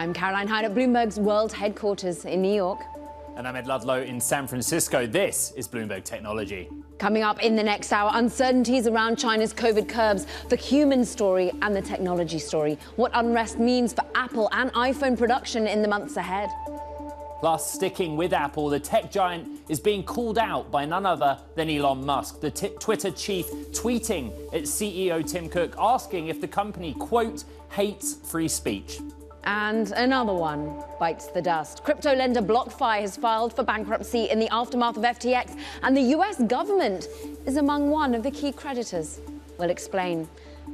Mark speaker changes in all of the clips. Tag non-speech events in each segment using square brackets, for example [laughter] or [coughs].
Speaker 1: I'm Caroline Hyde at Bloomberg's world headquarters in New York.
Speaker 2: And I'm Ed Ludlow in San Francisco. This is Bloomberg Technology.
Speaker 1: Coming up in the next hour, uncertainties around China's COVID curbs, the human story and the technology story. What unrest means for Apple and iPhone production in the months ahead.
Speaker 2: Plus, sticking with Apple, the tech giant is being called out by none other than Elon Musk, the Twitter chief tweeting at CEO Tim Cook asking if the company, quote, hates free speech.
Speaker 1: And another one bites the dust. Crypto lender BlockFi has filed for bankruptcy in the aftermath of FTX, and the US government is among one of the key creditors. We'll explain.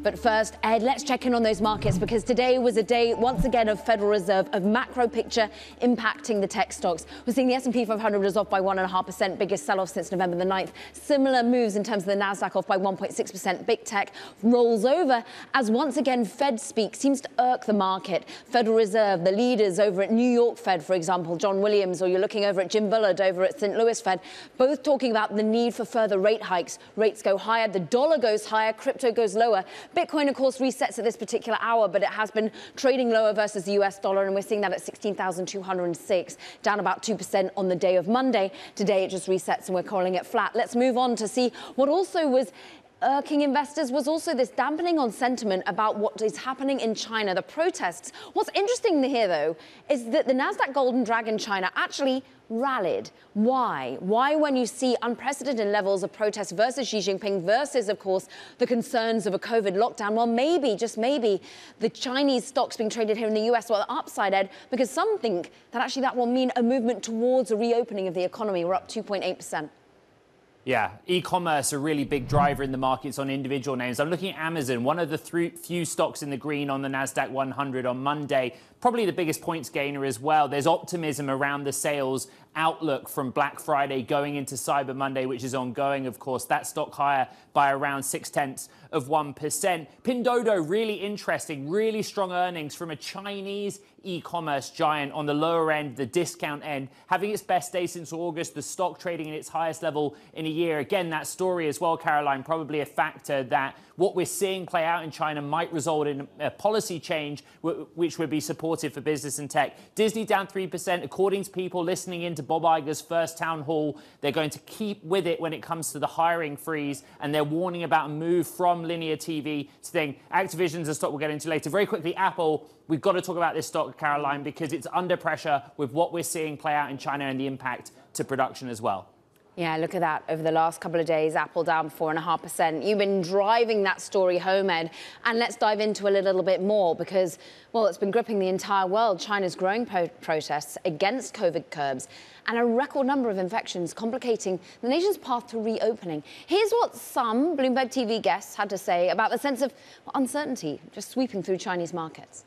Speaker 1: But first, Ed, let's check in on those markets because today was a day once again of Federal Reserve of macro picture impacting the tech stocks. We're seeing the S&P 500 is off by 1.5%, biggest sell-off since November the 9th. Similar moves in terms of the Nasdaq off by 1.6%. Big tech rolls over as once again Fed speak seems to irk the market. Federal Reserve, the leaders over at New York Fed, for example, John Williams, or you're looking over at Jim Bullard over at St. Louis Fed, both talking about the need for further rate hikes. Rates go higher, the dollar goes higher, crypto goes lower. Bitcoin, of course, resets at this particular hour, but it has been trading lower versus the US dollar, and we're seeing that at 16,206, down about 2% on the day of Monday. Today it just resets and we're calling it flat. Let's move on to see what also was irking investors was also this dampening on sentiment about what is happening in China, the protests. What's interesting here, though, is that the Nasdaq Golden Dragon China actually rallied. Why? Why, when you see unprecedented levels of protest versus Xi Jinping versus, of course, the concerns of a COVID lockdown? Well, maybe, just maybe, the Chinese stocks being traded here in the US were upside, Ed, because some think that actually that will mean a movement towards a reopening of the economy. We're up 2.8 percent.
Speaker 2: Yeah, e-commerce a really big driver in the markets on individual names. I'm looking at Amazon, one of the few stocks in the green on the Nasdaq 100 on Monday. Probably the biggest points gainer as well. There's optimism around the sales outlook from Black Friday going into Cyber Monday, which is ongoing, of course. That stock higher by around six tenths of 1%. Pinduoduo, really interesting, really strong earnings from a Chinese e-commerce giant on the lower end, the discount end, having its best day since August, the stock trading at its highest level in a year. Again, that story as well, Caroline, probably a factor that what we're seeing play out in China might result in a policy change which would be supportive for business and tech. Disney down 3%, according to people listening into Bob Iger's first town hall. They're going to keep with it when it comes to the hiring freeze, and they're warning about a move from linear TV to thing. Activision's a stock we'll get into later. Very quickly, Apple. We've got to talk about this stock, Caroline, because it's under pressure with what we're seeing play out in China and the impact to production as well.
Speaker 1: Yeah, look at that. Over the last couple of days, Apple down 4.5%. You've been driving that story home, Ed. And let's dive into it a little bit more because, well, it's been gripping the entire world. China's growing protests against COVID curbs and a record number of infections complicating the nation's path to reopening. Here's what some Bloomberg TV guests had to say about the sense of uncertainty just sweeping through Chinese markets.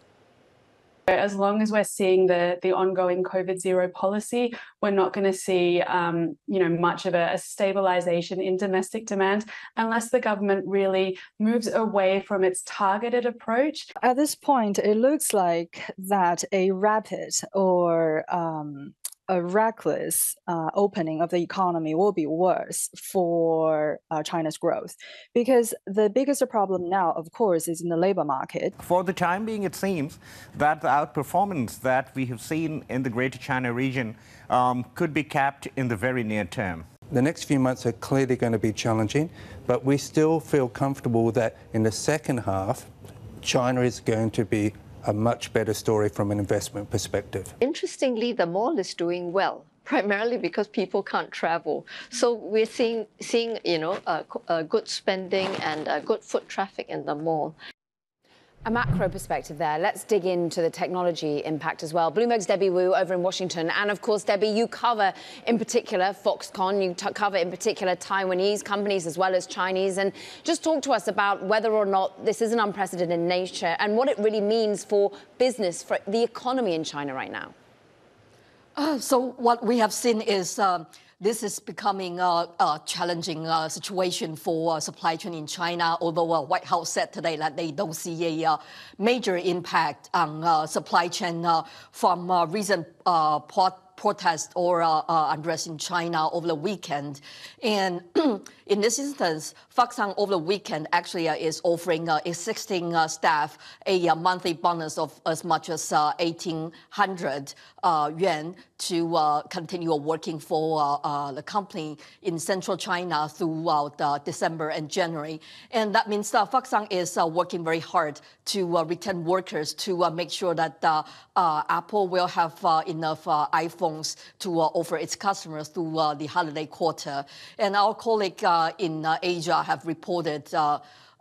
Speaker 3: As long as we're seeing the the ongoing COVID zero policy, we're not going to see um, you know much of a, a stabilization in domestic demand unless the government really moves away from its targeted approach.
Speaker 4: At this point, it looks like that a rapid or um, a reckless uh, opening of the economy will be worse for uh, China's growth. Because the biggest problem now, of course, is in the labor market.
Speaker 5: For the time being, it seems that the outperformance that we have seen in the Greater China region um, could be capped in the very near term.
Speaker 6: The next few months are clearly going to be challenging, but we still feel comfortable that in the second half, China is going to be a much better story from an investment perspective.
Speaker 7: Interestingly, the mall is doing well [laughs] primarily because people can't travel. So we're seeing, seeing you know, uh, a, a uh, good spending and a good foot traffic in the mall.
Speaker 1: A macro perspective there. Let's dig into the technology impact as well. Bloomberg's Debbie Wu over in Washington. And of course, Debbie, you cover in particular Foxconn, you cover in particular Taiwanese companies as well as Chinese. And just talk to us about whether or not this is an unprecedented nature and what it really means for business, for the economy in China right now.
Speaker 8: Uh, so, what we have seen is. Um, this is becoming a, a challenging uh, situation for uh, supply chain in China, although uh, White House said today that they don't see a uh, major impact on uh, supply chain uh, from recent port protest or uh, unrest in China over the weekend. And [clears throat] in this instance, Foxconn over the weekend actually is offering existing staff a monthly bonus of as much as 1,800 yuan to uh, continue working for uh, uh, the company in central China throughout December and January. And that means Foxconn is working very hard to retain workers to make sure that Apple will have enough iPhones to offer its customers through the holiday quarter. And our colleague in Asia have reported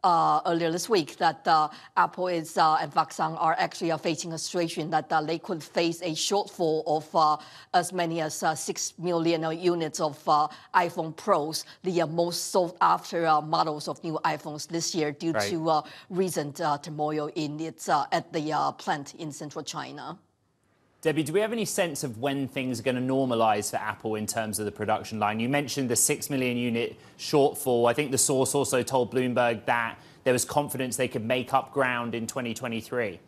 Speaker 8: uh, earlier this week that uh, Apple is uh, and Foxconn are actually uh, facing a situation that uh, they could face a shortfall of uh, as many as 6 million units of iPhone Pros, the most sought after models of new iPhones this year due right. to recent turmoil in its at the plant in central China.
Speaker 2: Debbie, do we have any sense of when things are going to normalise for Apple in terms of the production line? You mentioned the 6 million unit shortfall. I think the source also told Bloomberg that there was confidence they could make up ground in 2023.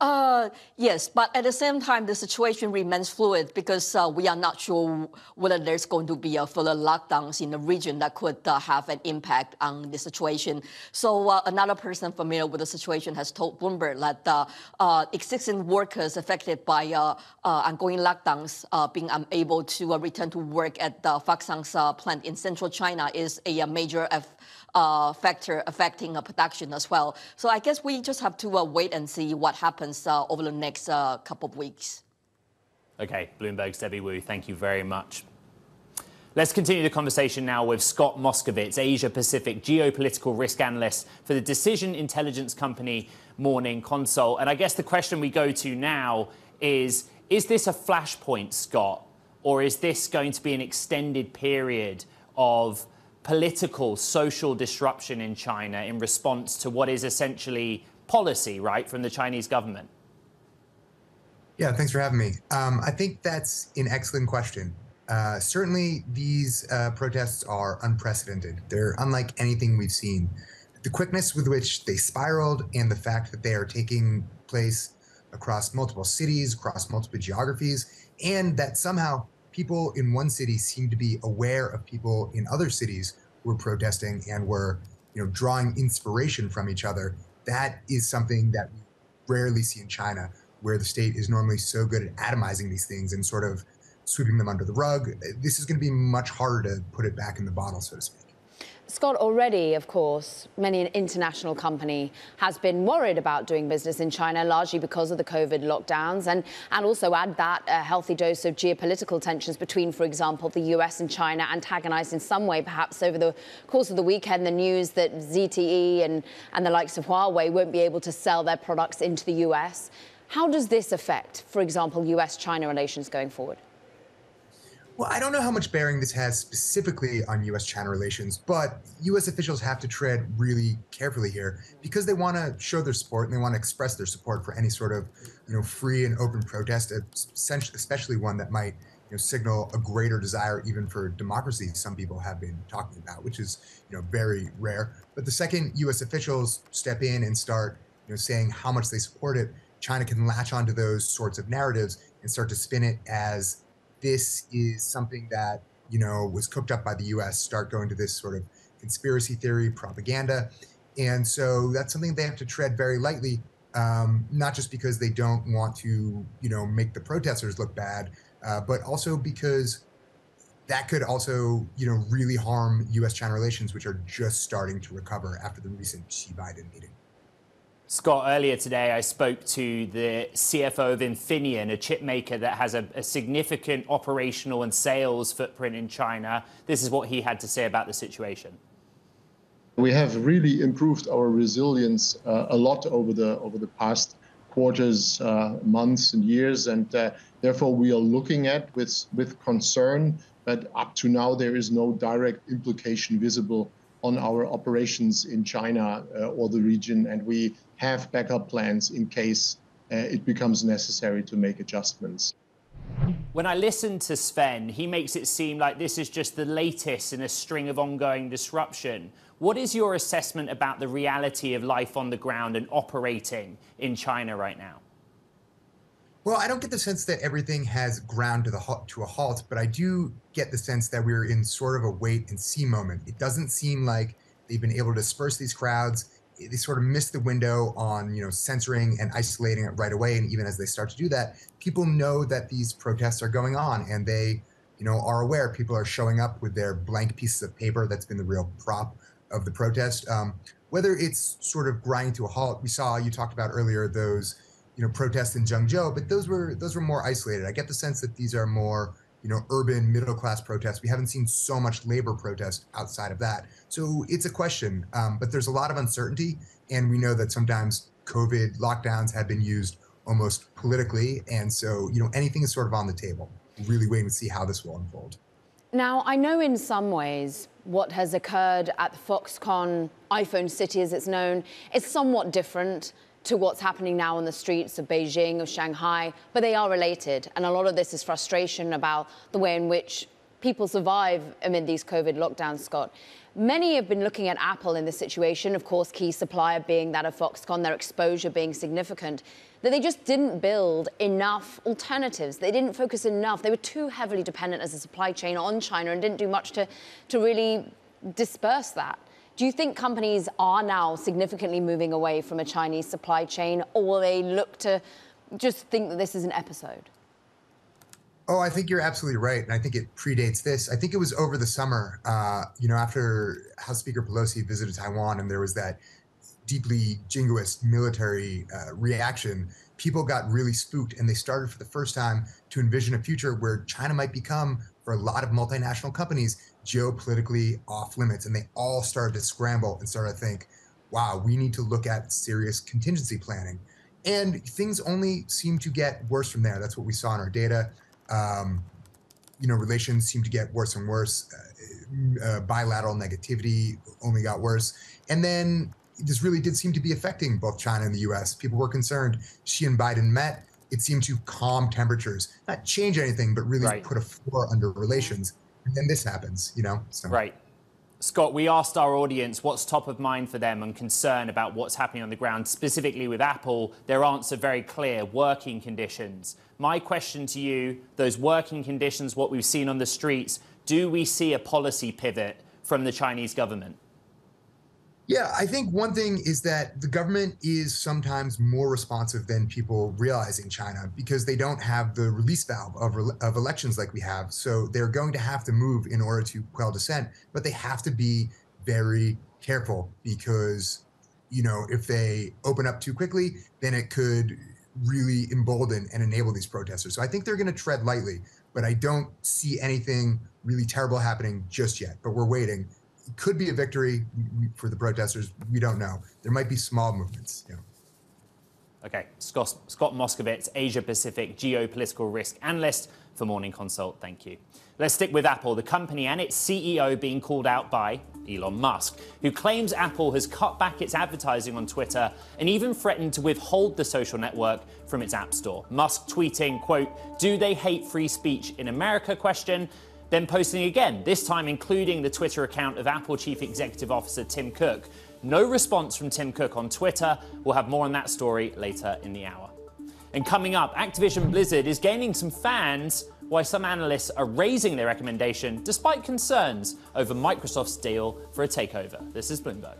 Speaker 8: Uh, yes, but at the same time, the situation remains fluid because uh, we are not sure whether there's going to be a further lockdowns in the region that could uh, have an impact on the situation. So uh, another person familiar with the situation has told Bloomberg that uh, uh, existing workers affected by ongoing lockdowns being unable to return to work at the Foxconn's plant in central China is a major uh, factor affecting uh, production as well. So I guess we just have to uh, wait and see what happens uh, over the next uh, couple of weeks.
Speaker 2: Okay, Bloomberg's Debbie Wu, thank you very much. Let's continue the conversation now with Scott Moskowitz, Asia Pacific geopolitical risk analyst for the decision intelligence company Morning Consult. And I guess the question we go to now is Is this a flashpoint, Scott, or is this going to be an extended period of political, social disruption in China in response to what is essentially policy, right, from the Chinese government?
Speaker 9: Yeah, thanks for having me. Um, I think that's an excellent question. Uh, certainly, these uh, protests are unprecedented. They're unlike anything we've seen. The quickness with which they spiraled and the fact that they are taking place across multiple cities, across multiple geographies, and that somehow people in one city seem to be aware of people in other cities who are protesting and were you know drawing inspiration from each other. That is something that we rarely see in china where the state is normally so good at atomizing these things and sort of sweeping them under the rug. This is going to be much harder to put it back in the bottle so to speak
Speaker 1: Scott, already, of course, many an international company has been worried about doing business in China, largely because of the COVID lockdowns, and, and also add that a healthy dose of geopolitical tensions between, for example, the US and China, antagonized in some way, perhaps over the course of the weekend, the news that ZTE and, and the likes of Huawei won't be able to sell their products into the US. How does this affect, for example, US China relations going forward?
Speaker 9: Well, I don't know how much bearing this has specifically on U.S. China relations, but U.S. officials have to tread really carefully here because they want to show their support and they want to express their support for any sort of, you know, free and open protest, especially one that might, you know, signal a greater desire even for democracy. Some people have been talking about, which is, you know, very rare. But the second U.S. officials step in and start, you know, saying how much they support it, China can latch onto those sorts of narratives and start to spin it as this is something that you know was cooked up by the U.S. Start going to this sort of conspiracy theory propaganda, and so that's something they have to tread very lightly. Um, not just because they don't want to, you know, make the protesters look bad, uh, but also because that could also, you know, really harm U.S.-China relations, which are just starting to recover after the recent Xi-Biden meeting.
Speaker 2: Scott, earlier today I spoke to the CFO of Infineon, a chip maker that has a, a, significant operational and sales footprint in China. This is what he had to say about the situation.
Speaker 10: We have really improved our resilience uh, a lot over the over the past quarters, uh, months, and years, and uh, therefore we are looking at with with concern. But up to now, there is no direct implication visible on our operations in China uh, or the region, and we have backup plans in case uh, it becomes necessary to make adjustments.
Speaker 2: When I listen to Sven, he makes it seem like this is just the latest in a string of ongoing disruption. What is your assessment about the reality of life on the ground and operating in China right now?
Speaker 9: Well, I don't get the sense that everything has ground to the to a halt, but I do get the sense that we're in sort of a wait and see moment. It doesn't seem like they've been able to disperse these crowds. They sort of missed the window on, you know, censoring and isolating it right away. And even as they start to do that, people know that these protests are going on, and they, you know, are aware. People are showing up with their blank pieces of paper. That's been the real prop of the protest. Um, whether it's sort of grinding to a halt, we saw you talked about earlier those you know protests in Zhengzhou, but those were those were more isolated. I get the sense that these are more you know urban middle class protests. We haven't seen so much labor protest outside of that, so it's a question. Um, but there's a lot of uncertainty, and we know that sometimes COVID lockdowns have been used almost politically, and so you know anything is sort of on the table. Really waiting to see how this will unfold.
Speaker 1: Now, I know in some ways what has occurred at the Foxconn iPhone City, as it's known, is somewhat different to what's happening now on the streets of Beijing, of Shanghai, but they are related. And a lot of this is frustration about the way in which people survive amid these COVID lockdowns, Scott. Many have been looking at Apple in this situation, of course, key supplier being that of Foxconn, their exposure being significant, that they just didn't build enough alternatives. They didn't focus enough. They were too heavily dependent as a supply chain on China and didn't do much to, to really disperse that. Do you think companies are now significantly moving away from a Chinese supply chain, or will they look to just think that this is an episode?
Speaker 9: Oh, I think you're absolutely right, and I think it predates this. I think it was over the summer, uh, you know, after House Speaker Pelosi visited Taiwan, and there was that deeply jingoist military uh, reaction. People got really spooked, and they started for the first time to envision a future where China might become, for a lot of multinational companies, geopolitically off limits. And they all started to scramble and started to think, wow, we need to look at serious contingency planning. And things only seem to get worse from there. That's what we saw in our data. Um, you know, relations seem to get worse and worse. Uh, uh, bilateral negativity only got worse. And then this really did seem to be affecting both China and the US. People were concerned. Xi and Biden met. It seemed to calm temperatures, not change anything, but really right. put a floor under relations and then this happens, you know?
Speaker 2: So. Right. Scott, we asked our audience what's top of mind for them and concern about what's happening on the ground, specifically with Apple. Their answer very clear working conditions. My question to you those working conditions, what we've seen on the streets, do we see a policy pivot from the Chinese government?
Speaker 9: Yeah, I think one thing is that the government is sometimes more responsive than people realize in China because they don't have the release valve of, of elections like we have. So they're going to have to move in order to quell dissent, but they have to be very careful because, you know, if they open up too quickly, then it could really embolden and enable these protesters. So I think they're going to tread lightly, but I don't see anything really terrible happening just yet. But we're waiting could be a victory for the protesters. We don't know. There might be small movements. Yeah.
Speaker 2: Okay, Scott, Scott Asia Pacific geopolitical risk analyst for Morning Consult. Thank you. Let's stick with Apple, the company and its CEO being called out by Elon Musk, who claims Apple has cut back its advertising on Twitter and even threatened to withhold the social network from its app store. Musk tweeting, quote, "Do they hate free speech in America?" question then posting again, this time including the Twitter account of Apple Chief Executive Officer Tim Cook. No response from Tim Cook on Twitter. We'll have more on that story later in the hour. And coming up, Activision Blizzard is gaining some fans, while some analysts are raising their recommendation despite concerns over Microsoft's deal for a takeover. This is Bloomberg.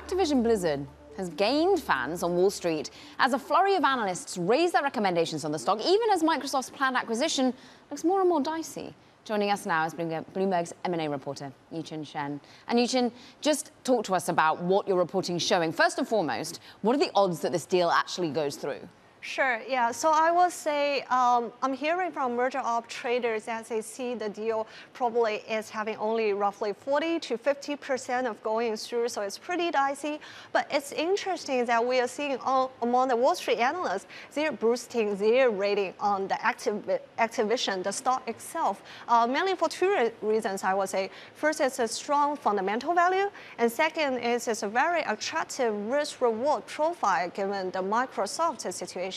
Speaker 1: Activision Blizzard has gained fans on Wall Street as a flurry of analysts raise their recommendations on the stock, even as Microsoft's planned acquisition looks more and more dicey. Joining us now is Bloomberg's M&A reporter, Yuchen Shen. And Yuchen, just talk to us about what your reporting is showing. First and foremost, what are the odds that this deal actually goes through?
Speaker 11: Sure, yeah. So I will say um, I'm hearing from merger arb traders that they see the deal probably is having only roughly 40 to 50% of going through, so it's pretty dicey. But it's interesting that we are seeing all, among the Wall Street analysts, they're boosting their rating on the Activ Activision, the stock itself, uh, mainly for two re reasons, I would say. First, it's a strong fundamental value, and second is it's a very attractive risk-reward profile given the Microsoft situation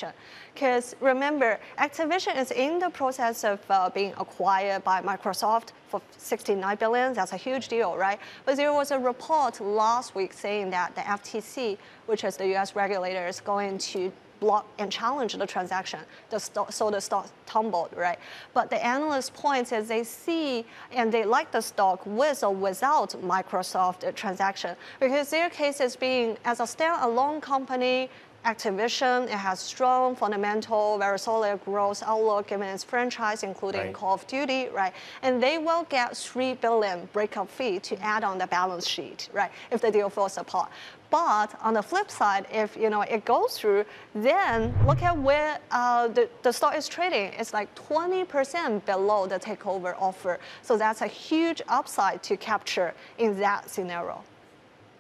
Speaker 11: Because remember, Activision is in the process of uh, being acquired by Microsoft for 69 billion. That's a huge deal, right? But there was a report last week saying that the FTC, which is the US regulator, is going to block and challenge the transaction. The stock, so the stock tumbled, right? But the analyst points is they see and they like the stock with or without Microsoft transaction because their case is being as a standalone company Activision, it has strong fundamental, very solid growth outlook given its franchise, including right. Call of Duty, right? And they will get three billion breakup fee to add on the balance sheet, right? If the deal falls apart. But on the flip side, if you know it goes through, then look at where uh, the, the stock is trading. It's like 20% below the takeover offer. So that's a huge upside to capture in that scenario.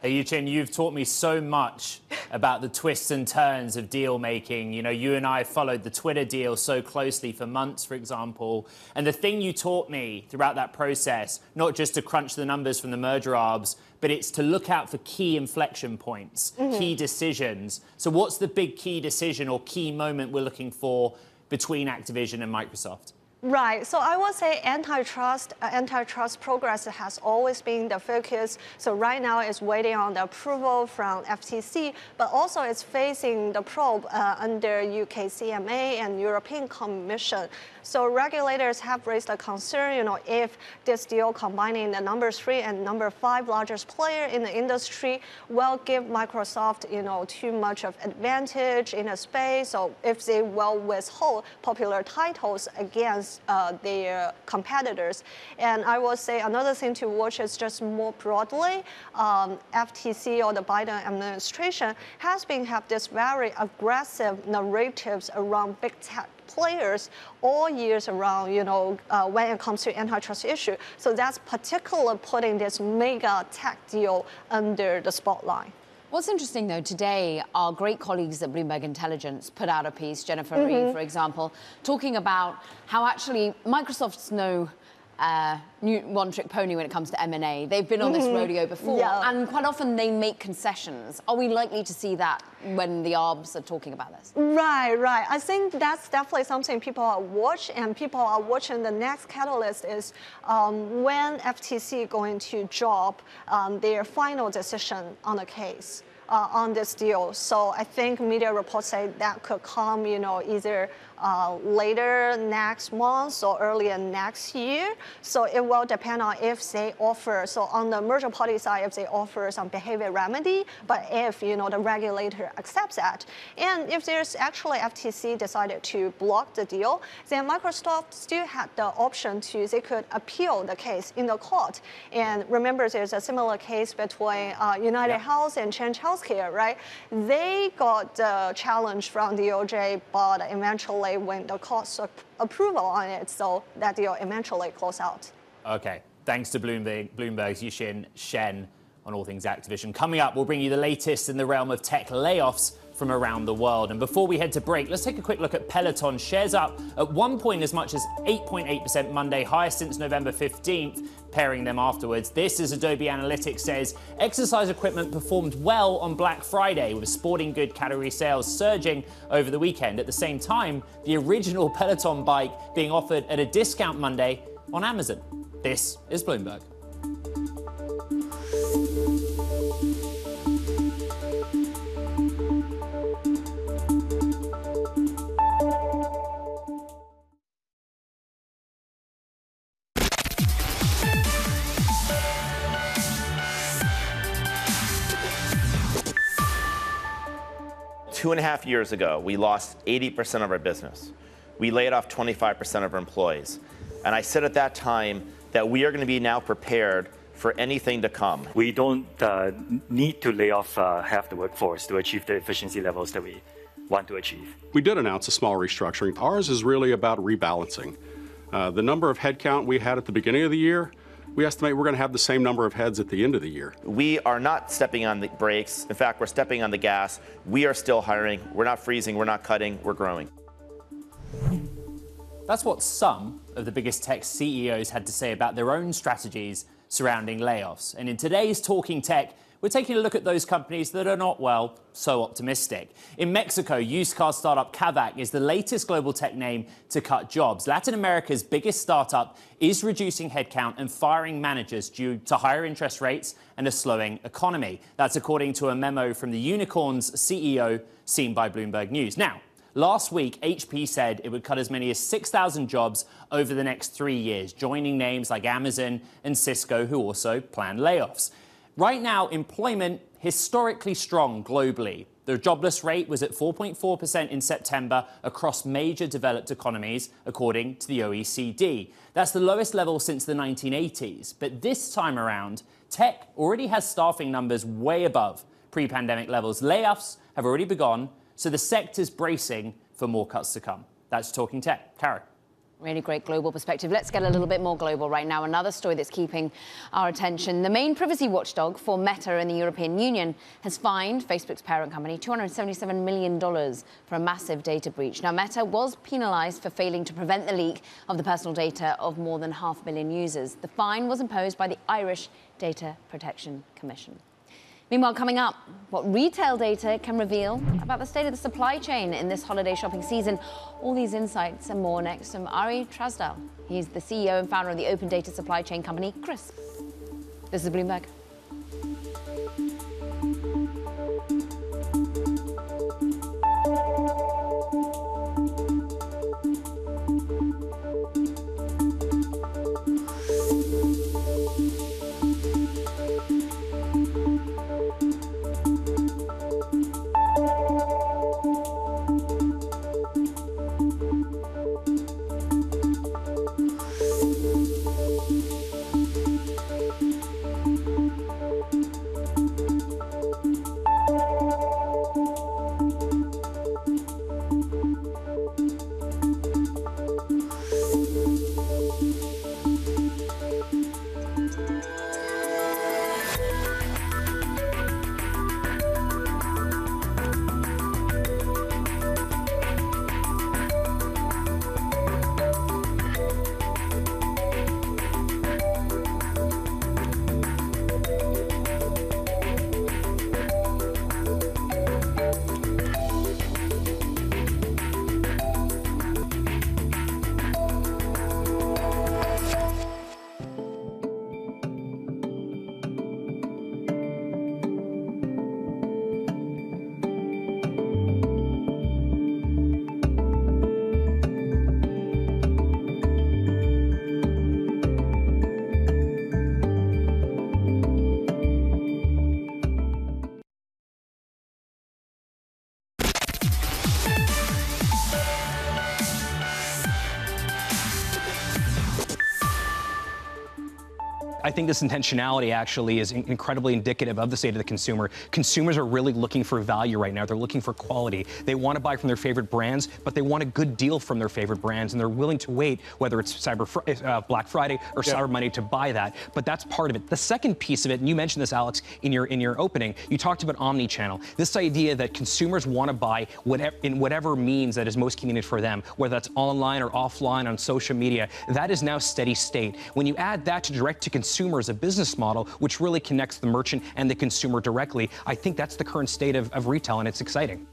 Speaker 2: Hey, Yuqin, you've taught me so much about the twists and turns of deal making. You know, you and I followed the Twitter deal so closely for months, for example. And the thing you taught me throughout that process, not just to crunch the numbers from the merger arbs, but it's to look out for key inflection points, mm-hmm. key decisions. So, what's the big key decision or key moment we're looking for between Activision and Microsoft?
Speaker 11: Right. So I would say antitrust uh, antitrust progress has always been the focus. So right now it's waiting on the approval from FTC, but also it's facing the probe uh, under UK CMA and European Commission. So regulators have raised a concern, you know, if this deal combining the number three and number five largest player in the industry will give Microsoft, you know, too much of advantage in a space, So if they will withhold popular titles against uh, their competitors. And I will say another thing to watch is just more broadly, um, FTC or the Biden administration has been have this very aggressive narratives around big tech players all years around, you know, uh, when it comes to antitrust issue. So that's particularly putting this mega tech deal under the spotlight.
Speaker 1: What's interesting, though, today, our great colleagues at Bloomberg Intelligence put out a piece, Jennifer mm -hmm. Reed, for example, talking about how actually Microsoft's no uh, new one-trick pony when it comes to M&A. They've been on mm -hmm. this mm-hmm. rodeo before, yeah. and quite often they make concessions. Are we likely to see that when the ARBs are talking about this?
Speaker 11: Right, right. I think that's definitely something people are watching, and people are watching. The next catalyst is um, when FTC going to drop um, their final decision on the case. Uh, on this deal. So I think media reports say that could come, you know, either uh, later next month or earlier next year. So it will depend on if they offer, so on the merger party side, if they offer some behavior remedy, but if, you know, the regulator accepts that. And if there's actually FTC decided to block the deal, then Microsoft still had the option to, they could appeal the case in the court. And remember, there's a similar case between uh, United yeah. Health and Change Healthcare, right? They got the challenge from the DOJ, but eventually when the court's approval on it, so that deal eventually close out.
Speaker 2: Okay. Thanks to Bloomberg, Bloomberg's Yuqin Shen on all things Activision. Coming up, we'll bring you the latest in the realm of tech layoffs from around the world. And before we head to break, let's take a quick look at Peloton. Shares up at one point as much as 8.8% Monday, highest since November 15th, paring them afterwards. This, as Adobe Analytics says, exercise equipment performed well on Black Friday, with sporting good category sales surging over the weekend. At the same time, the original [laughs] Peloton bike being offered at a discount Monday on Amazon. This is Bloomberg.
Speaker 12: Two and a half years ago, we lost 80% of our business. We laid off 25% of our employees. And I said at that time that we are going to be now prepared for anything to come.
Speaker 13: We don't uh, need to lay off uh, half the workforce to achieve the efficiency levels that we want to achieve.
Speaker 14: We did announce a small restructuring. Ours is really about rebalancing. Uh, the number of headcount we had at the beginning of the year, we estimate we're going to have the same number of heads at the end of the year.
Speaker 12: We are not stepping on the brakes. In fact, we're stepping on the gas. We are still hiring. We're not freezing. We're not cutting. We're growing.
Speaker 2: That's what some of the biggest tech CEOs had to say about their own strategies surrounding layoffs. And in today's Talking Tech, we're taking a look at those companies that are not, well, so optimistic. In Mexico, used car startup Kavak is the latest global tech name to cut jobs. Latin America's biggest startup is reducing headcount and firing managers due to higher interest rates and a slowing economy. That's according to a memo from the unicorn's CEO seen by Bloomberg News. Now, Last week, HP said it would cut as many as 6,000 jobs over the next three years, joining names like Amazon and Cisco, who also plan layoffs. Right now, employment historically strong globally. The jobless rate was at 4.4% in September across major developed economies, according to the OECD. That's the lowest level since the 1980s. But this time around, tech already has staffing numbers way above pre pandemic levels. Layoffs have already begun, so the sector's bracing for more cuts to come. That's Talking Tech. Karen.
Speaker 1: Really great global perspective. Let's get a little bit more global right now. Another story that's keeping our attention. The main privacy watchdog for Meta in the European Union has fined Facebook's parent company $277 million for a massive data breach. Now, Meta was penalized for failing to prevent the leak of the personal data of more than half a million users. The fine was imposed by the Irish Data Protection Commission. Meanwhile, coming up, what retail data can reveal about the state of the supply chain in this holiday shopping season. All these insights and more next from Ari Traasdahl. He's the CEO and founder of the open data supply chain company, Crisp. This is Bloomberg.
Speaker 15: Think this intentionality actually is incredibly indicative of the state of the consumer. Consumers are really looking for value right now. They're looking for quality. They want to buy from their favorite brands, but they want a good deal from their favorite brands, and they're willing to wait, whether it's Cyber uh, Black Friday or yeah. Cyber Monday, to buy that. But that's part of it. The second piece of it, and you mentioned this, Alex, in your in your opening, you talked about omni-channel. This idea that consumers want to buy whatever in whatever means that is most convenient for them, whether that's online or offline on social media. That is now steady state. When you add that to direct to consumer consumer as a business model, which really connects the merchant and the consumer directly. I think that's the current state of, of retail, and it's exciting.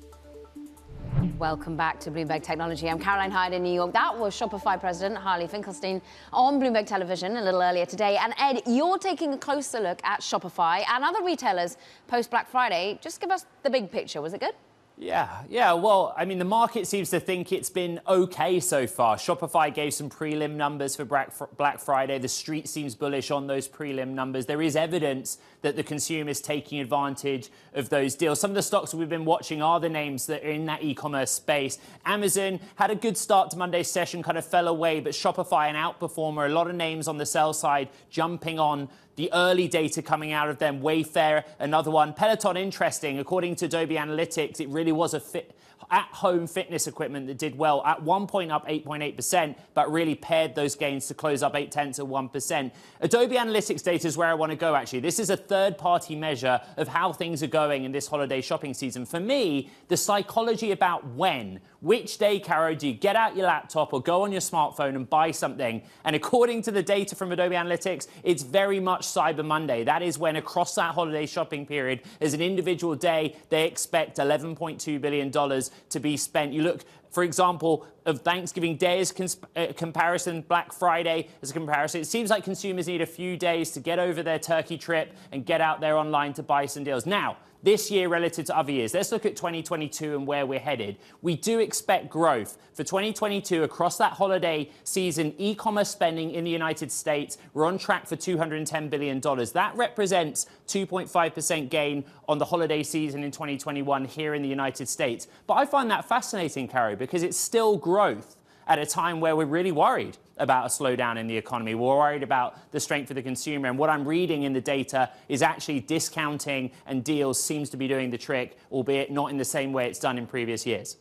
Speaker 1: Welcome back to Bloomberg Technology. I'm Caroline Hyde in New York. That was Shopify President Harley Finkelstein on Bloomberg Television a little earlier today. And Ed, you're taking a closer look at Shopify and other retailers post Black Friday. Just give us the big picture. Was it good?
Speaker 2: Yeah, yeah. Well, I mean, the market seems to think it's been okay so far. Shopify gave some prelim numbers for Black Friday. The street seems bullish on those prelim numbers. There is evidence that the consumer is taking advantage of those deals. Some of the stocks we've been watching are the names that are in that e-commerce space. Amazon had a good start to Monday's session, kind of fell away, but Shopify an outperformer. A lot of names on the sell side jumping on the early data coming out of them. Wayfair, another one. Peloton, interesting. According to Adobe Analytics, it really was a fit at-home fitness equipment that did well. At one point up 8.8%, but really pared those gains to close up 8 tenths of 1%. Adobe Analytics data is where I want to go, actually. This is a third-party measure of how things are going in this holiday shopping season. For me, the psychology about when, which day, Caro, do you get out your laptop or go on your smartphone and buy something? And according to the data from Adobe Analytics, it's very much Cyber Monday. That is when across that holiday shopping period, as an individual day, they expect $11.2 billion to be spent. You look, for example, of Thanksgiving Day as uh, comparison, Black Friday as a comparison. It seems like consumers need a few days to get over their turkey trip and get out there online to buy some deals. Now, this year relative to other years. Let's look at 2022 and where we're headed. We do expect growth for 2022 across that holiday season. E commerce spending in the United States, we're on track for $210 billion. That represents 2.5% gain on the holiday season in 2021 here in the United States. But I find that fascinating, Carrie, because it's still growth at a time where we're really worried about a slowdown in the economy. We're worried about the strength of the consumer. And what I'm reading in the data is actually discounting and deals seems to be doing the trick, albeit not in the same way it's done in previous years.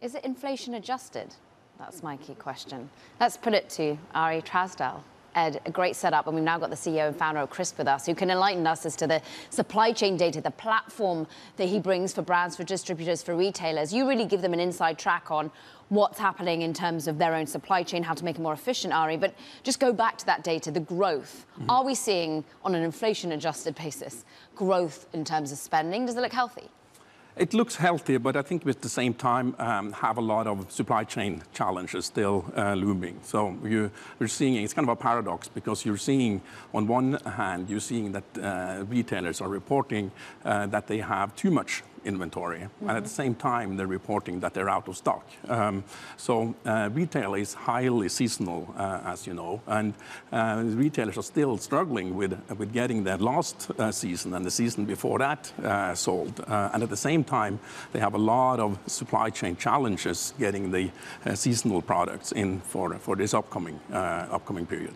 Speaker 1: Is it inflation adjusted? That's my key question. Let's put it to Ari Traasdahl. Ed, a great setup, and we've now got the CEO and founder of Crisp with us, who can enlighten us as to the supply chain data, the platform that he brings for brands, for distributors, for retailers. You really give them an inside track on what's happening in terms of their own supply chain, how to make it more efficient, Ari. But just go back to that data, the growth. Mm-hmm. Are we seeing, on an inflation-adjusted basis, growth in terms of spending? Does it look healthy?
Speaker 13: It looks healthy, but I think at the same time um, have a lot of supply chain challenges still uh, looming. So you, are seeing it's kind of a paradox because you're seeing on one hand you're seeing that uh, retailers are reporting uh, that they have too much inventory. Mm-hmm. And at the same time, they're reporting that they're out of stock. Um, so uh, retail is highly seasonal, uh, as you know, and uh, retailers are still struggling with, with getting their last uh, season and the season before that uh, sold. Uh, and at the same time, they have a lot of supply chain challenges getting the seasonal products in for, for this upcoming, upcoming period.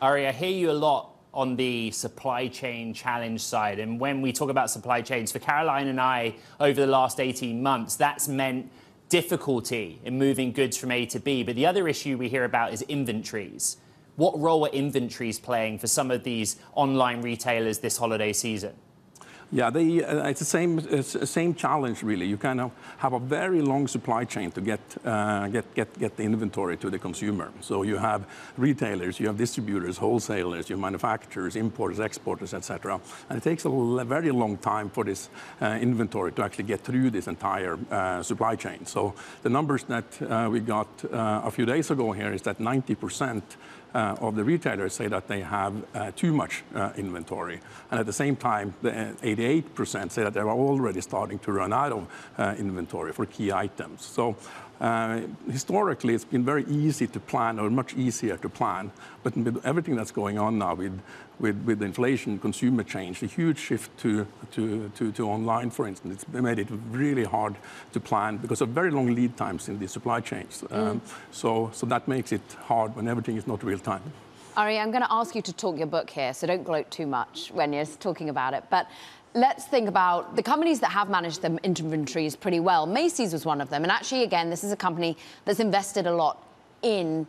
Speaker 2: Ari, I hear you a lot on the supply chain challenge side. And when we talk about supply chains, for Caroline and I, over the last 18 months, that's meant difficulty in moving goods from A to B. But the other issue we hear about is inventories. What role are inventories playing for some of these online retailers this holiday season?
Speaker 13: Yeah, they, uh, it's the same, same challenge really. You kind of have a very long supply chain to get, uh, get, get, get the inventory to the consumer. So you have retailers, you have distributors, wholesalers, you have manufacturers, importers, exporters, etc. And it takes a very long time for this uh, inventory to actually get through this entire uh, supply chain. So the numbers that uh, we got a few days ago here is that 90 percent of the retailers say that they have uh, too much uh, inventory. And at the same time, the 88% say that they're already starting to run out of inventory for key items. So uh, historically, it's been very easy to plan, or much easier to plan. But with everything that's going on now, with with, with inflation, consumer change, a huge shift to, to, to, to, online, for instance, it's made it really hard to plan because of very long lead times in the supply chains. Mm. Um, so, so that makes it hard when everything is not real time.
Speaker 1: Ari, I'm going to ask you to talk your book here, so don't gloat too much when you're talking about it. But let's think about the companies that have managed their inventories pretty well. Macy's was one of them. And actually, again, this is a company that's invested a lot in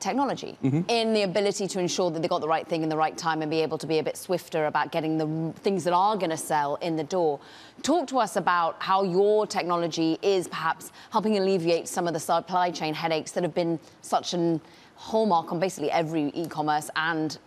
Speaker 1: technology, mm-hmm. in the ability to ensure that they got the right thing in the right time and be able to be a bit swifter about getting the things that are going to sell in the door. Talk to us about how your technology is perhaps helping alleviate some of the supply chain headaches that have been such an hallmark on basically every e-commerce and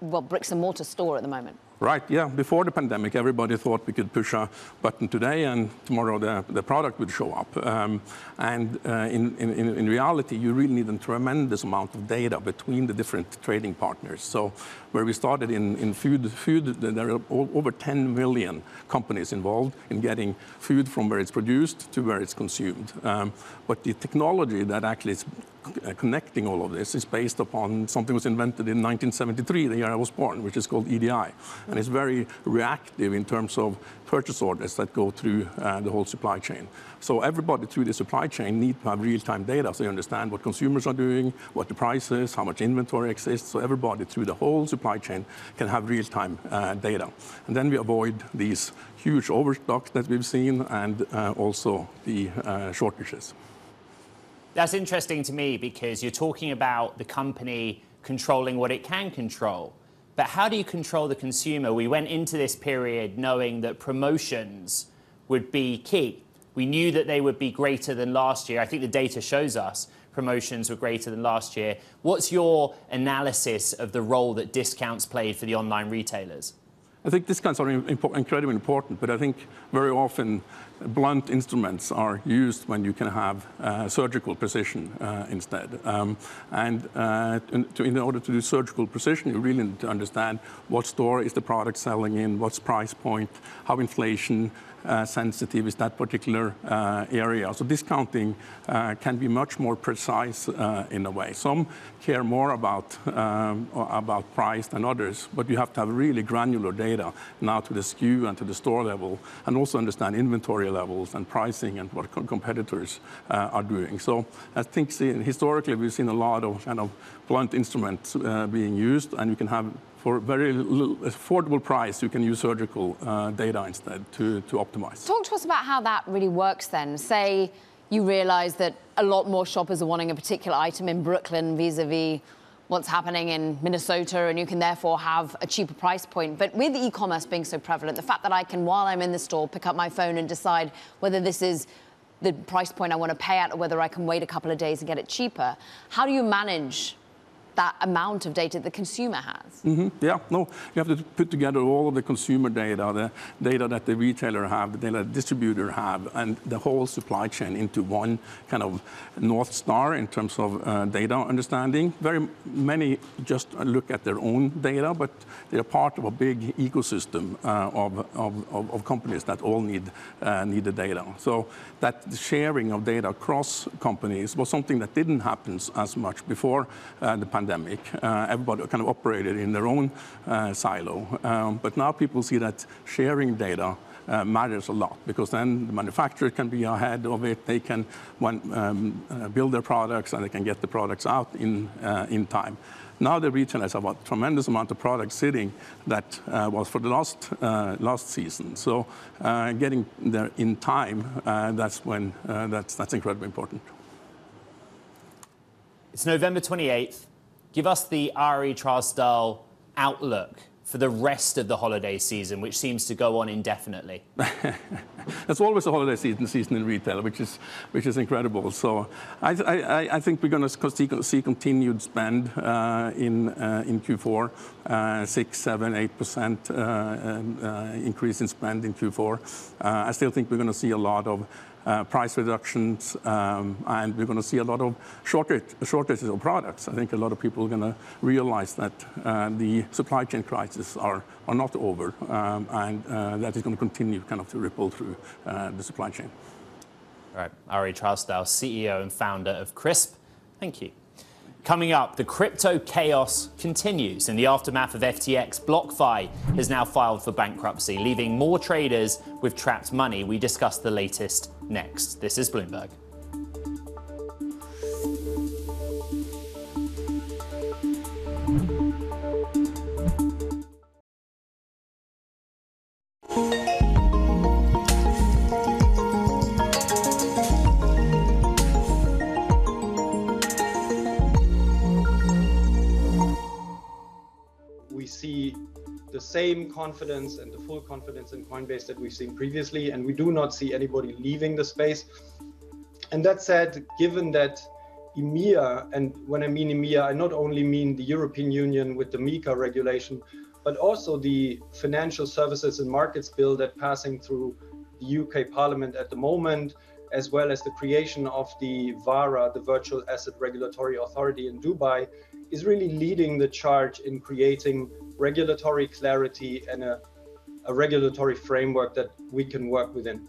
Speaker 1: well bricks and mortar store at the moment.
Speaker 13: Right, yeah. Before the pandemic, everybody thought we could push a button today and tomorrow the, the product would show up. Um, and uh, in, in, in reality, you really need a tremendous amount of data between the different trading partners. So where we started in, in food, food, there are over 10 million companies involved in getting food from where it's produced to where it's consumed. Um, but the technology that actually is connecting all of this is based upon something was invented in 1973, the year I was born, which is called EDI. And it's very reactive in terms of purchase orders that go through uh, the whole supply chain. So everybody through the supply chain need to have real-time data so they understand what consumers are doing, what the price is, how much inventory exists. So everybody through the whole supply chain can have real-time uh, data. And then we avoid these huge overstocks that we've seen and uh, also the uh, shortages.
Speaker 2: That's interesting to me because you're talking about the company controlling what it can control. But how do you control the consumer? We went into this period knowing that promotions would be key. We knew that they would be greater than last year. I think the data shows us promotions were greater than last year. What's your analysis of the role that discounts played for the online retailers?
Speaker 13: I think these discounts are impo incredibly important, but I think very often blunt instruments are used when you can have uh, surgical precision uh, instead. Um, and uh, in, to, in, order to do surgical precision, you really need to understand what store is the product selling in, what's price point, how inflation sensitive is that particular uh, area. So discounting uh, can be much more precise in a way. Some care more about, um, about price than others, but you have to have really granular data now to the SKU and to the store level, and also understand inventory levels and pricing and what competitors are doing. So I think historically we've seen a lot of kind of blunt instruments being used, and you can have for very little affordable price, you can use surgical uh, data instead to, to optimize.
Speaker 1: Talk to us about how that really works then. Say you realize that a lot more shoppers are wanting a particular item in Brooklyn vis-a-vis what's happening in Minnesota, and you can therefore have a cheaper price point. But with e-commerce being so prevalent, the fact that I can, while I'm in the store, pick up my phone and decide whether this is the price point I want to pay at or whether I can wait a couple of days and get it cheaper, how do you manage that amount of data the consumer has.
Speaker 13: Mm -hmm. Yeah, no, you have to put together all of the consumer data, the data that the retailer have, the data the distributor have, and the whole supply chain into one kind of north star in terms of uh, data understanding. Very many just look at their own data, but they're part of a big ecosystem uh, of, of, of, companies that all need uh, need the data. So that sharing of data across companies was something that didn't happen as much before uh, the pandemic pandemic, uh, everybody kind of operated in their own uh, silo. Um, but now people see that sharing data uh, matters a lot because then the manufacturer can be ahead of it. They can um, uh, build their products and they can get the products out in, uh, in time. Now the retailers have a tremendous amount of products sitting that uh, was for the last, last season. So getting there in time, that's when that's, that's incredibly important.
Speaker 2: It's November 28th. Give us the Ari Traasdahl outlook for the rest of the holiday season, which seems to go on indefinitely? [laughs]
Speaker 13: There's always a holiday season, season in retail, which is, which is incredible. So I, I, I think we're going to see, continued spend uh, in, uh, in Q4, uh, 6, 7, 8% uh, um, uh, increase in spend in Q4. Uh, I still think we're going to see a lot of uh, price reductions, um, and we're going to see a lot of shortage, shortages of products. I think a lot of people are going to realize that uh, the supply chain crisis are, are not over, um, and uh, that is going to continue kind of to ripple through uh, the supply chain.
Speaker 2: All right, Ari Traasdahl, CEO and founder of Crisp. Thank you. Coming up, the crypto chaos continues. In the aftermath of FTX, BlockFi has now filed for bankruptcy, leaving more traders with trapped money. We discuss the latest next. This is Bloomberg.
Speaker 16: Same confidence and the full confidence in Coinbase that we've seen previously, and we do not see anybody leaving the space. And that said, given that EMEA, and when I mean EMEA, I not only mean the European Union with the MiCA regulation, but also the Financial Services and Markets Bill that passing through the UK Parliament at the moment, as well as the creation of the VARA, the Virtual Asset Regulatory Authority in Dubai, is really leading the charge in creating regulatory clarity and a, a regulatory framework that we can work within.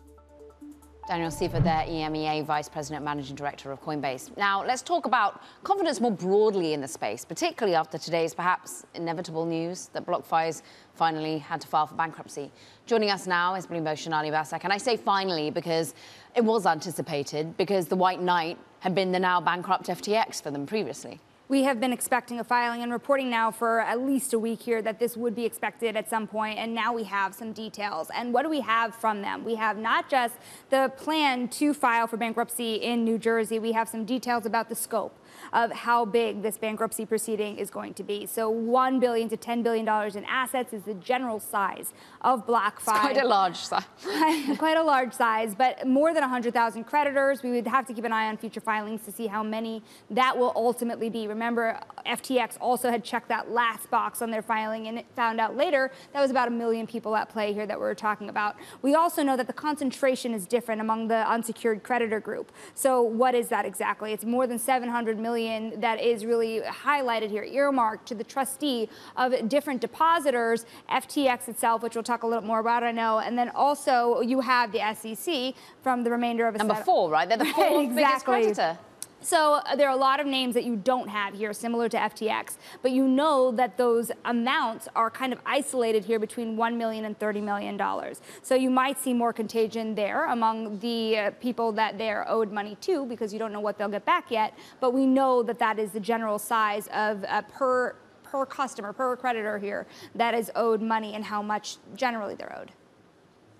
Speaker 1: Daniel Seifert there, EMEA Vice President Managing Director of Coinbase. Now, let's talk about confidence more broadly in the space, particularly after today's perhaps inevitable news that BlockFi's finally had to file for bankruptcy. Joining us now is Bloomberg's Sonali Basak. And I say finally because it was anticipated, because the White Knight had been the now bankrupt FTX for them previously.
Speaker 17: We have been expecting a filing and reporting now for at least a week here that this would be expected at some point, and now we have some details. And what do we have from them? We have not just the plan to file for bankruptcy in New Jersey, we have some details about the scope of how big this bankruptcy proceeding is going to be. So 1 billion to 10 billion dollars in assets is the general size of BlockFi. It's
Speaker 1: quite a large size. [laughs]
Speaker 17: quite a large size, but more than 100,000 creditors. We would have to keep an eye on future filings to see how many that will ultimately be. Remember, FTX also had checked that last box on their filing and it found out later that was about a million people at play here that we are talking about. We also know that the concentration is different among the unsecured creditor group. So what is that exactly? It's more than 700 million million that is really highlighted here, earmarked to the trustee of different depositors, FTX itself, which we'll talk a little more about, I know, and then also you have the SEC from the remainder of
Speaker 1: number four, right? They're the fourth [laughs] exactly. biggest creditor.
Speaker 17: So uh, there are a lot of names that you don't have here, similar to FTX, but you know that those amounts are kind of isolated here between $1 million and $30 million. So you might see more contagion there among the uh, people that they're owed money to because you don't know what they'll get back yet. But we know that that is the general size of uh, per per customer, per creditor here that is owed money and how much generally they're owed.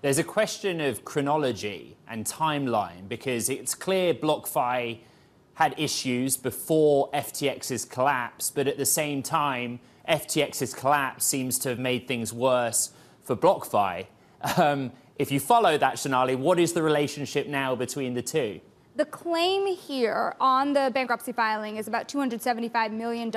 Speaker 2: There's a question of chronology and timeline because it's clear BlockFi had issues before FTX's collapse, but at the same time, FTX's collapse seems to have made things worse for BlockFi. Um, if you follow that, Sonali, what is the relationship now between the two?
Speaker 17: The claim here on the bankruptcy filing is about $275 million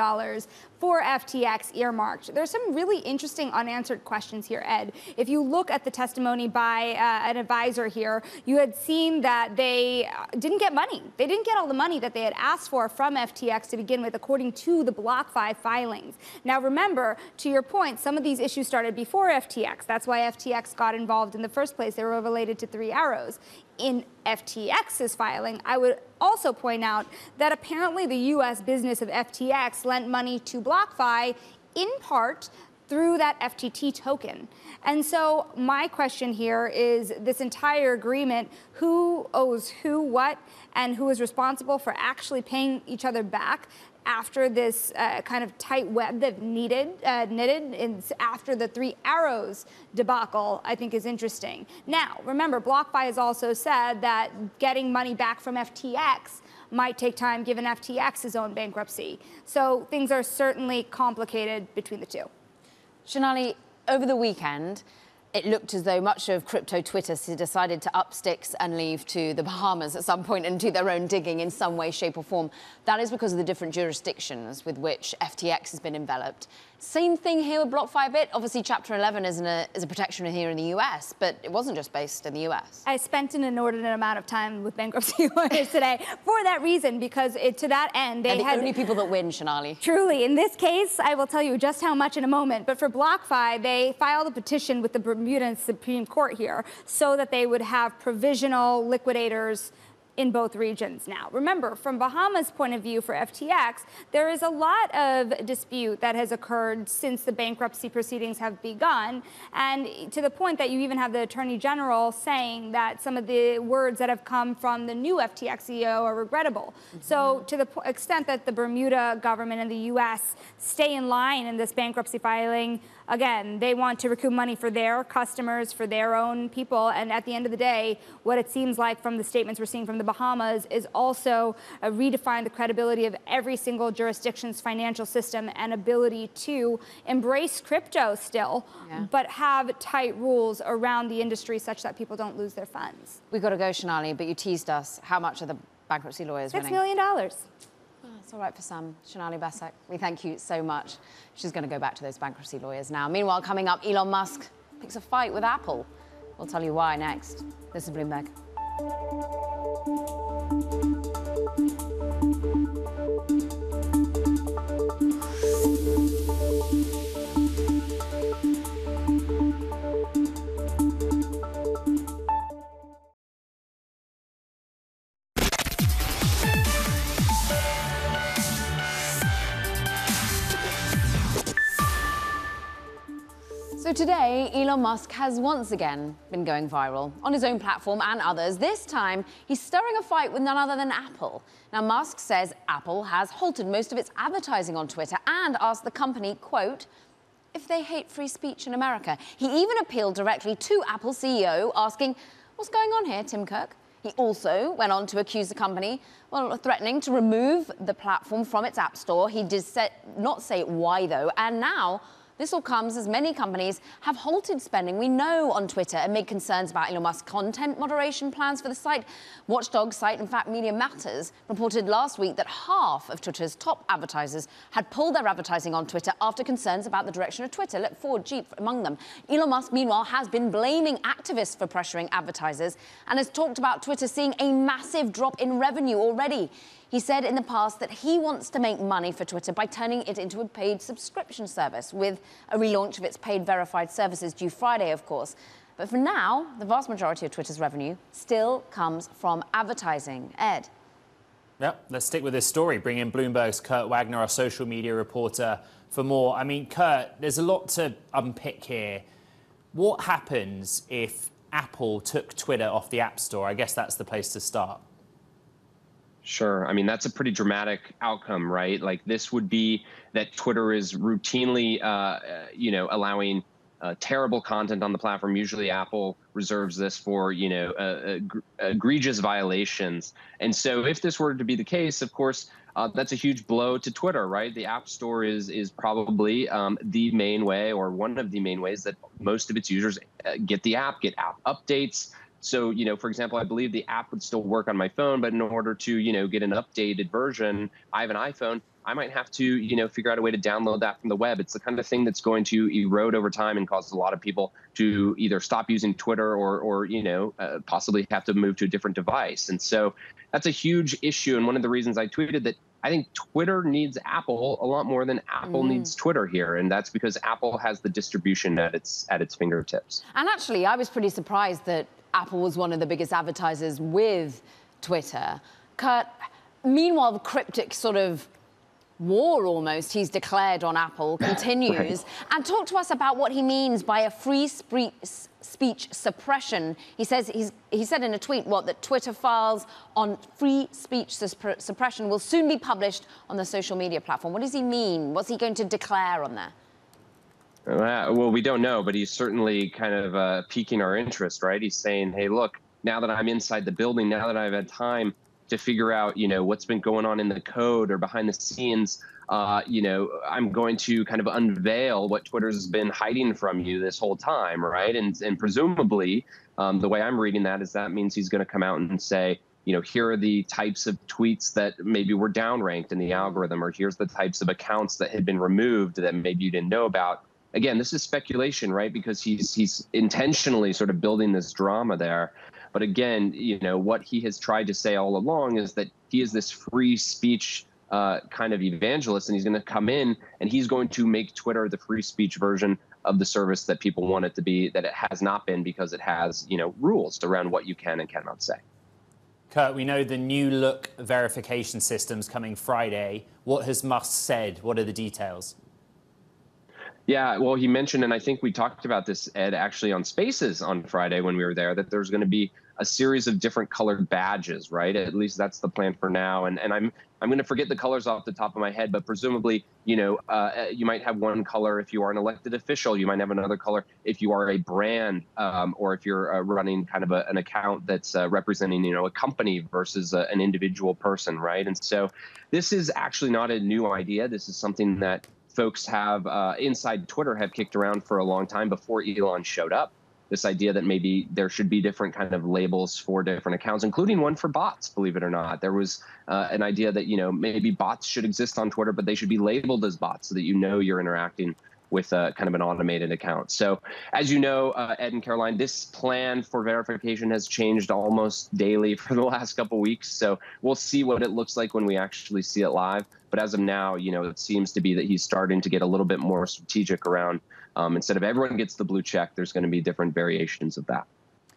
Speaker 17: for FTX earmarked. There's some really interesting unanswered questions here, Ed. If you look at the testimony by uh, an advisor here, you had seen that they uh, didn't get money. They didn't get all the money that they had asked for from FTX to begin with, according to the BlockFi filings. Now, remember, to your point, some of these issues started before FTX. That's why FTX got involved in the first place. They were related to Three Arrows in FTX's filing, I would also point out that apparently the US business of FTX lent money to BlockFi in part through that FTT token. And so my question here is this entire agreement, who owes who what and who is responsible for actually paying each other back after this uh, kind of tight web they've needed, uh, knitted in, after the three arrows debacle, I think is interesting. Now, remember, BlockFi has also said that getting money back from FTX might take time given FTX's own bankruptcy. So things are certainly complicated between the two.
Speaker 1: Sonali, over the weekend, it looked as though much of crypto Twitter decided to up sticks and leave to the Bahamas at some point and do their own digging in some way, shape, or form. That is because of the different jurisdictions with which FTX has been enveloped. Same thing here with BlockFi a bit. Obviously, Chapter 11 is, a, is a protection here in the US, but it wasn't just based in the US.
Speaker 17: I spent an inordinate amount of time with bankruptcy [laughs] lawyers today for that reason, because it, to that end, they
Speaker 1: the
Speaker 17: had.
Speaker 1: only people that win, Sonali.
Speaker 17: Truly. In this case, I will tell you just how much in a moment. But for BlockFi, they filed a petition with the Bermuda Supreme Court here so that they would have provisional liquidators in both regions now. Remember, from Bahamas' point of view for FTX, there is a lot of dispute that has occurred since the bankruptcy proceedings have begun, and to the point that you even have the Attorney General saying that some of the words that have come from the new FTX CEO are regrettable. Mm-hmm. So, to the extent that the Bermuda government and the U.S. stay in line in this bankruptcy filing, again, they want to recoup money for their customers, for their own people, and at the end of the day, what it seems like from the statements we're seeing from the Bahamas is also uh, redefine the credibility of every single jurisdiction's financial system and ability to embrace crypto still, yeah. but have tight rules around the industry such that people don't lose their funds.
Speaker 1: We've got to go, Sonali, but you teased us. How much are the bankruptcy lawyers
Speaker 17: Six
Speaker 1: winning?
Speaker 17: Six million dollars.
Speaker 1: It's all right for some. Sonali Basak, we thank you so much. She's going to go back to those bankruptcy lawyers now. Meanwhile, coming up, Elon Musk picks a fight with Apple. We'll tell you why next. This is Bloomberg. thank you So today, Elon Musk has once again been going viral on his own platform and others. This time, he's stirring a fight with none other than Apple. Now, Musk says Apple has halted most of its advertising on Twitter and asked the company, quote, if they hate free speech in America. He even appealed directly to Apple CEO, asking, what's going on here, Tim Cook? He also went on to accuse the company, well, threatening to remove the platform from its app store. He did not say why, though. And now, this all comes as many companies have halted spending, we know, on Twitter amid concerns about Elon Musk's content moderation plans for the site. Watchdog site, in fact, Media Matters, reported last week that half of Twitter's top advertisers had pulled their advertising on Twitter after concerns about the direction of Twitter. Let Ford, Jeep among them. Elon Musk, meanwhile, has been blaming activists for pressuring advertisers and has talked about Twitter seeing a massive drop in revenue already. He said in the past that he wants to make money for Twitter by turning it into a paid subscription service, with a relaunch of its paid verified services due Friday, of course. But for now, the vast majority of Twitter's revenue still comes from advertising. Ed.
Speaker 2: Yep, let's stick with this story. Bring in Bloomberg's Kurt Wagner, our social media reporter, for more. I mean, Kurt, there's a lot to unpick here. What happens if Apple took Twitter off the App Store? I guess that's the place to start.
Speaker 18: Sure. I mean, that's a pretty dramatic outcome, right? Like this would be that Twitter is routinely, uh, uh, you know, allowing uh, terrible content on the platform. Usually, Apple reserves this for, you know, uh, egregious violations. And so, if this were to be the case, of course, uh, that's a huge blow to Twitter, right? The App Store is is probably um, the main way, or one of the main ways that most of its users uh, get the app, get app updates. So, you know, for example, I believe the app would still work on my phone, but in order to, you know, get an updated version, I have an iPhone. I might have to, you know, figure out a way to download that from the web. It's the kind of thing that's going to erode over time and cause a lot of people to either stop using Twitter or, or you know, uh, possibly have to move to a different device. And so that's a huge issue. And one of the reasons I tweeted that I think Twitter needs Apple a lot more than Apple mm. needs Twitter here, and that's because Apple has the distribution at its at its fingertips.
Speaker 1: And actually, I was pretty surprised that Apple was one of the biggest advertisers with Twitter. Kurt, meanwhile, the cryptic sort of war almost he's declared on Apple [coughs] continues. right. And talk to us about what he means by a free speech suppression. He says he's, he said in a tweet what that Twitter files on free speech suppression will soon be published on the social media platform. What does he mean? What's he going to declare on there?
Speaker 18: Uh, well, we don't know, but he's certainly kind of uh, piquing our interest, right? He's saying, "Hey, look, now that I'm inside the building, now that I've had time to figure out, you know, what's been going on in the code or behind the scenes, uh, you know, I'm going to kind of unveil what Twitter's been hiding from you this whole time, right? And and presumably, um, the way I'm reading that is that means he's going to come out and say." You know, here are the types of tweets that maybe were downranked in the algorithm, or here's the types of accounts that had been removed that maybe you didn't know about again, this is speculation, right? Because he's he's intentionally sort of building this drama there. But again, you know, what he has tried to say all along is that he is this free speech uh, kind of evangelist, and he's going to come in and he's going to make Twitter the free speech version of the service that people want it to be, that it has not been because it has, you know, rules around what you can and cannot say.
Speaker 2: Kurt, we know the new look verification system's coming Friday. What has Musk said? What are the details?
Speaker 18: Yeah, well, he mentioned, and I think we talked about this, Ed, actually on Spaces on Friday when we were there, that there's going to be a series of different colored badges, right? At least that's the plan for now. And and I'm I'm going to forget the colors off the top of my head, but presumably, you know, uh, you might have one color if you are an elected official. You might have another color if you are a brand, um, or if you're uh, running kind of a, an account that's uh, representing, you know, a company versus a, an individual person, right? And so, this is actually not a new idea. This is something that folks have uh, inside Twitter have kicked around for a long time before Elon showed up. This idea that maybe there should be different kind of labels for different accounts, including one for bots. Believe it or not, there was uh, an idea that you know maybe bots should exist on Twitter, but they should be labeled as bots so that you know you're interacting with a kind of an automated account. So, as you know, uh, Ed and Caroline, this plan for verification has changed almost daily [laughs] for the last couple weeks. So we'll see what it looks like when we actually see it live. But as of now, you know, it seems to be that he's starting to get a little bit more strategic around. Um, instead of everyone gets the blue check, there's going to be different variations of that.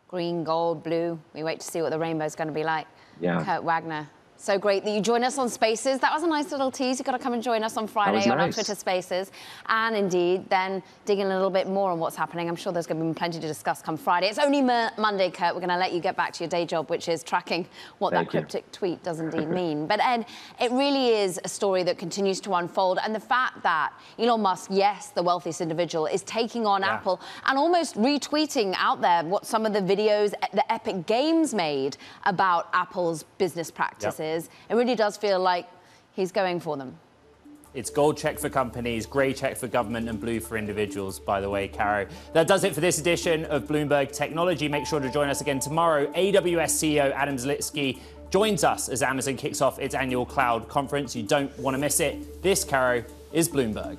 Speaker 1: Green, gold, blue. We wait to see what the rainbow is going to be like.
Speaker 18: Yeah.
Speaker 1: Kurt Wagner, So great that you join us on Spaces. That was a nice little tease. You've got to come and join us on Friday
Speaker 18: was
Speaker 1: on our. Twitter Spaces. And indeed, then dig in a little bit more on what's happening. I'm sure there's going to be plenty to discuss come Friday. It's only Mo- Monday, Kurt. We're going to let you get back to your day job, which is tracking what
Speaker 18: Thank
Speaker 1: that
Speaker 18: you.
Speaker 1: cryptic tweet does indeed [laughs] mean. But Ed, it really is a story that continues to unfold. And the fact that Elon Musk, yes, the wealthiest individual, is taking on Apple and almost retweeting out there what some of the videos that Epic Games made about Apple's business practices. It really does feel like he's going for them.
Speaker 2: It's gold check for companies, grey check for government, and blue for individuals, by the way, Caro. That does it for this edition of Bloomberg Technology. Make sure to join us again tomorrow. AWS CEO Adam Selipsky joins us as Amazon kicks off its annual cloud conference. You don't want to miss it. This, Caro, is Bloomberg.